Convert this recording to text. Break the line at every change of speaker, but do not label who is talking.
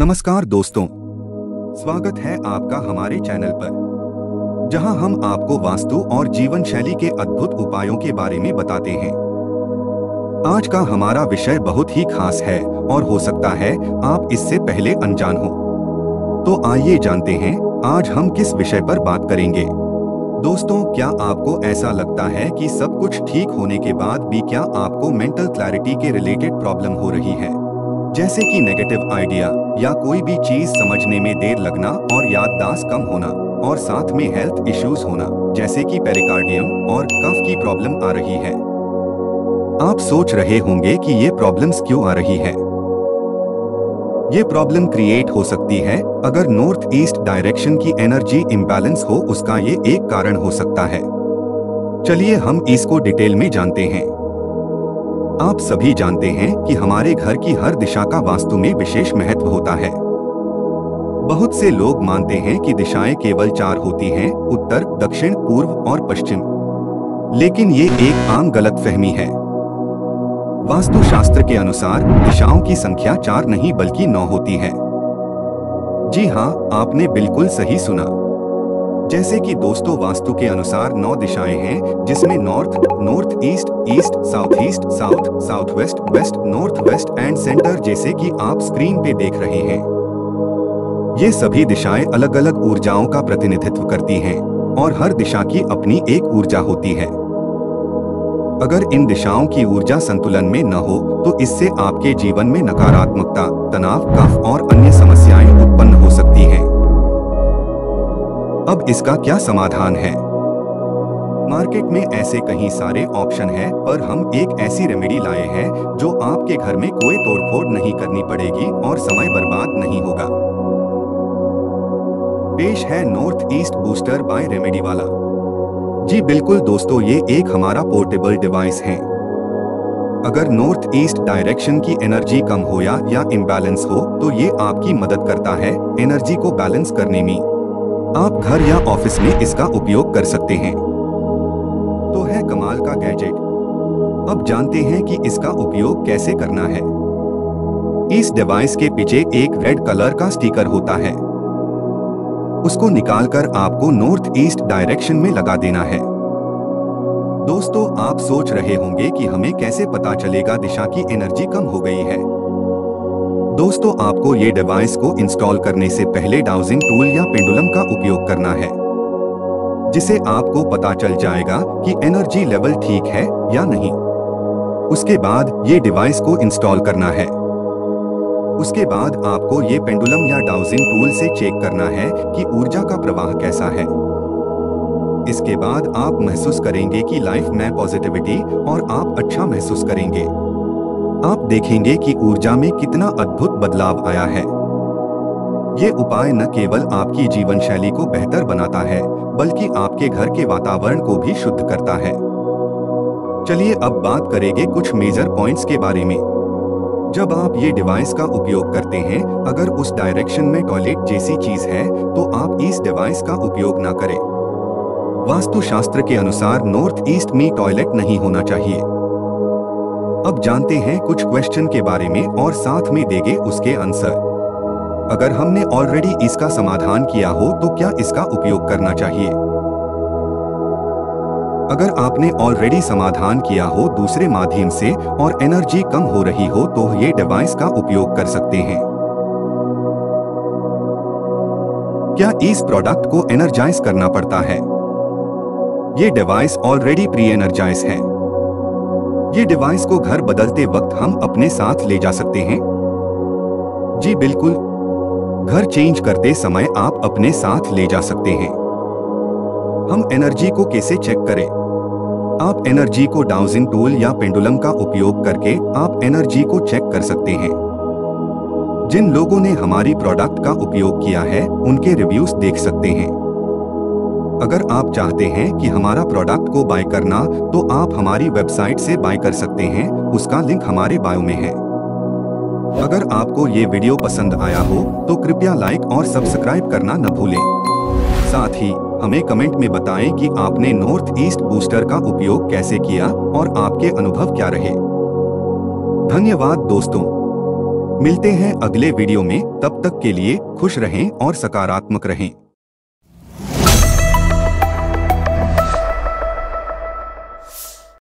नमस्कार दोस्तों। स्वागत है आपका हमारे चैनल पर, जहाँ हम आपको वास्तु और जीवन शैली के अद्भुत उपायों के बारे में बताते हैं। आज का हमारा विषय बहुत ही खास है और हो सकता है आप इससे पहले अनजान हो। तो आइए जानते हैं, आज हम किस विषय पर बात करेंगे। दोस्तों, क्या आपको ऐसा लगता है कि सब कुछ ठीक होने के बाद भी क्या आपको मेंटल क्लैरिटी के रिलेटेड प्रॉब्लम हो रही है? जैसे कि नेगेटिव आइडिया या कोई भी चीज़ समझने में देर लगना और याददाश्त कम होना, और साथ में हेल्थ इश्यूज़ होना, जैसे कि पेरिकार्डियम और कफ की प्रॉब्लम आ रही है। आप सोच रहे होंगे कि ये प्रॉब्लम्स क्यों आ रही है? ये प्रॉब्लम क्रिएट हो सकती है, अगर नॉर्थ ईस्ट डायरेक्शन की एनर्जी इम्बैलेंस हो, उसका ये एक कारण हो सकता है। चलिए हम इसको डिटेल में जानते हैं। आप सभी जानते हैं कि हमारे घर की हर दिशा का वास्तु में विशेष महत्व होता है। बहुत से लोग मानते हैं कि दिशाएँ केवल चार होती हैं, उत्तर, दक्षिण, पूर्व और पश्चिम। लेकिन ये एक आम गलत फहमी है। वास्तु शास्त्र के अनुसार, दिशाओं की संख्या चार नहीं बल्कि नौ होती है। जी हाँ आपने बिल्कुल सही सुना। जैसे कि दोस्तों वास्तु के अनुसार नौ दिशाएँ हैं, जिसमें north north, east east, south east, south south west west, north, west and centre जैसे कि आप स्क्रीन पे देख रहे हैं। ये सभी दिशाएँ अलग अलग ऊर्जाओं का प्रतिनिधित्व करती हैं और हर दिशा की अपनी एक ऊर्जा होती है। अगर इन दिशाओं की ऊर्जा संतुलन में न हो तो इससे आपके जीवन में नकारात्मकता, तनाव, कफ और अन्य समस्याएँ उत्पन्न हो सकती हैं। अब इसका क्या समाधान है? मार्केट में ऐसे कई सारे ऑप्शन हैं, पर हम एक ऐसी रेमेडी लाए हैं जो आपके घर में कोई तोड़फोड़ नहीं करनी पड़ेगी और समय बर्बाद नहीं होगा। पेश है north east booster by remedy वाला। जी बिल्कुल दोस्तों ये एक हमारा पोर्टेबल डिवाइस है। अगर नॉर्थ ईस्ट डायरेक्शन की एनर्जी कम हो या, या इम्बैलेंस हो तो ये आपकी मदद करता है एनर्जी को बैलेंस करने में। आप घर या ऑफ़िस में इसका उपयोग कर सकते हैं। तो है कमाल का गैजेट। अब जानते हैं कि इसका उपयोग कैसे करना है। इस डिवाइस के पीछे एक रेड कलर का स्टिकर होता है। उसको निकालकर आपको नॉर्थ ईस्ट डायरेक्शन में लगा देना है। दोस्तों, आप सोच रहे होंगे कि हमें कैसे पता चलेगा दिशा की एनर्जी कम हो गई है। दोस्तों, आपको ये डिवाइस को इंस्टॉल करने से पहले डाउजिंग टूल या पेंडुलम का उपयोग करना है जिसे आपको पता चल जाएगा कि एनर्जी लेवल ठीक है या नहीं। उसके बाद ये डिवाइस को इंस्टॉल करना है। उसके बाद आपको ये पेंडुलम या डाउजिंग टूल से चेक करना है कि ऊर्जा का प्रवाह कैसा है। इसके बाद आप महसूस करेंगे कि लाइफ में पॉजिटिविटी और आप अच्छा महसूस करेंगे। आप देखेंगे कि ऊर्जा में कितना अद्भुत बदलाव आया है। ये उपाय न केवल आपकी जीवन शैली को बेहतर बनाता है, बल्कि आपके घर के वातावरण को भी शुद्ध करता है। चलिए अब बात करेंगे कुछ मेजर पॉइंट्स के बारे में। जब आप ये डिवाइस का उपयोग करते हैं, अगर उस डायरेक्शन में टॉयलेट जैसी चीज़ है तो आप इस डिवाइस का उपयोग ना करें। वास्तुशास्त्र के अनुसार नॉर्थ ईस्ट में टॉयलेट नहीं होना चाहिए। जानते हैं कुछ क्वेश्चन के बारे में और साथ में देंगे उसके आंसर अगर हमने ऑलरेडी इसका समाधान किया हो तो क्या इसका उपयोग करना चाहिए? अगर आपने ऑलरेडी समाधान किया हो दूसरे माध्यम से और एनर्जी कम हो रही हो तो ये डिवाइस का उपयोग कर सकते हैं. क्या इस प्रोडक्ट को एनर्जाइज करना पड़ता है? ये डिवाइस ऑलरेडी प्री एनर्जाइज है. ये डिवाइस को घर बदलते वक्त हम अपने साथ ले जा सकते हैं। जी बिल्कुल। घर चेंज करते समय आप अपने साथ ले जा सकते हैं। हम एनर्जी को कैसे चेक करें? आप एनर्जी को डाउजिंग टूल या पेंडुलम का उपयोग करके आप एनर्जी को चेक कर सकते हैं। जिन लोगों ने हमारी प्रोडक्ट का उपयोग किया है, उनके रिव्यूज़ देख सकते हैं। अगर आप चाहते हैं कि हमारा प्रोडक्ट को बाय करना तो आप हमारी वेबसाइट से बाय कर सकते हैं। उसका लिंक हमारे बायो में है। अगर आपको ये वीडियो पसंद आया हो तो कृपया लाइक और सब्सक्राइब करना न भूलें। साथ ही, हमें कमेंट में बताएँ कि आपने नॉर्थ ईस्ट बूस्टर का उपयोग कैसे किया और आपके अनुभव क्या रहे। धन्यवाद दोस्तों। मिलते हैं अगले वीडियो में। तब तक के लिए खुश रहें और सकारात्मक रहें।